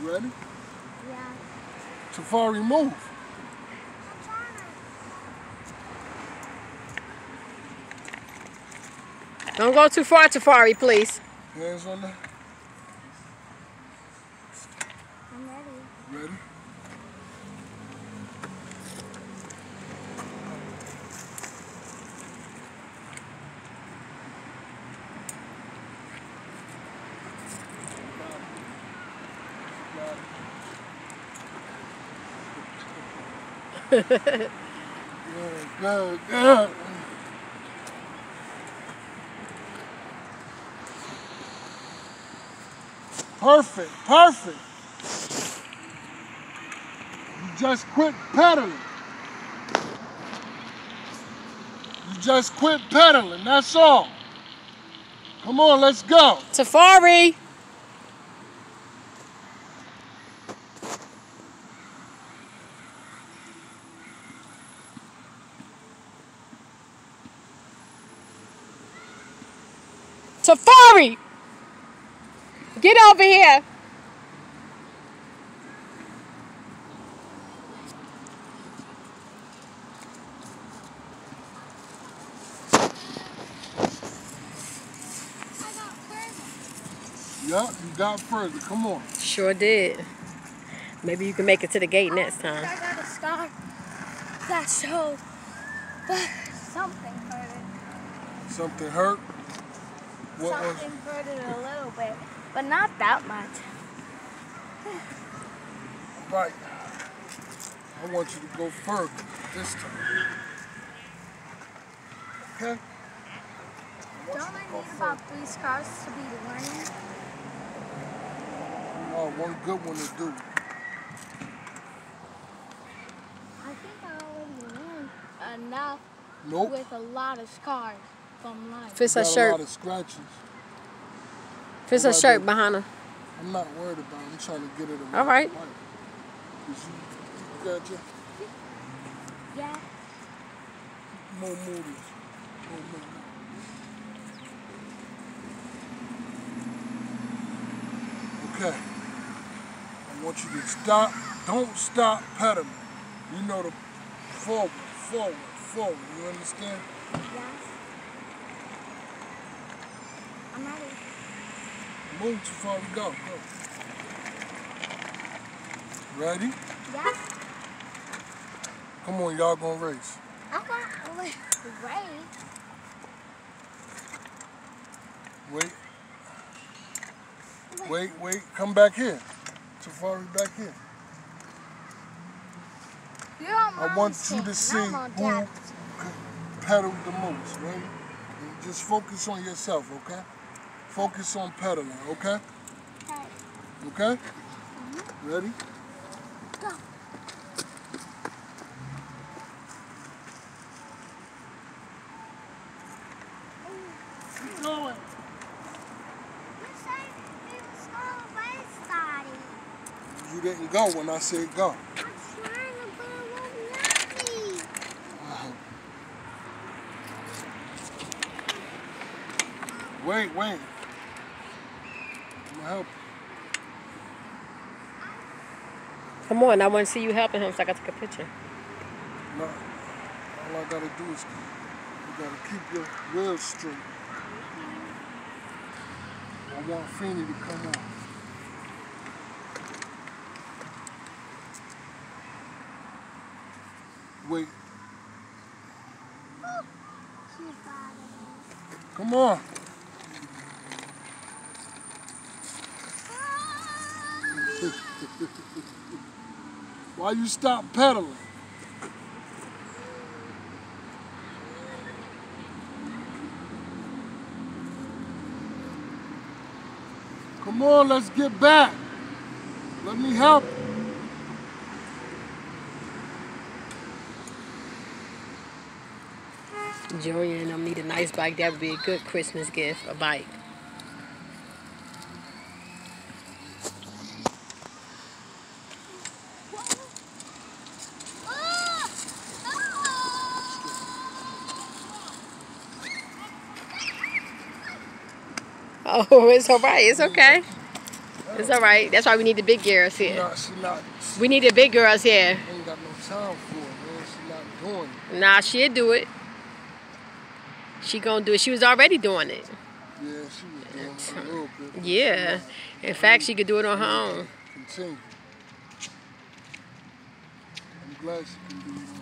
You ready? Yeah. Tafari, move. Don't go too far, Tafari, please. Hands on that. I'm ready. Ready? Perfect, perfect. You just quit pedaling. You just quit pedaling, that's all. Come on, let's go. Tafari. Tafari! Get over here. I got further. Yeah, you got further. Come on. Sure did. Maybe you can make it to the gate next time. I got a scar that showed, but something hurted. Something hurt. What was something hurted a little bit, but not that much. right? I want you to go further this time. Okay? I Don't I need about three scars to be learning? Oh, one good one to do. I think I already learned enough Nope. with a lot of scars from life. Fix her Got a shirt. lot of scratches. Fix her What I shirt do? behind her. I'm not worried about it. I'm trying to get it in All right. my you, you got your Yeah. more movies. More movies. Okay. I want you to stop. Don't stop pedaling. You know the forward, forward, forward. You understand? I'm ready. Move too far to go. Go. Ready? Yes. Come on, y'all gonna race. I'm not ready. Wait. Wait, wait. Come back here. Tafari back here. I want you to see who pedaled the most, right? And just focus on yourself, okay? Focus on pedaling, okay? Okay. Okay? Ready? Go. Keep going. You didn't go when I said go. Wait, wait. I'm help. Come on, I want to see you helping him so I can take a picture. No, all I gotta do is you gotta keep your wheels straight. I want Feeny to come on. Wait, come on. Why you stop pedaling? Come on, let's get back. Let me help. Junior and them need a nice bike. That would be a good Christmas gift, a bike. Oh, it's all right. It's okay. It's all right. That's why we need the big girls here. not, she not, she We need the big girls here. ain't got no time for it, man. She not doing it. Nah, she'll do it. She gonna do it. She was already doing it. Yeah, she was doing it a little bit. Yeah. In fact, she could do it on her own. Continue. I'm glad she can do it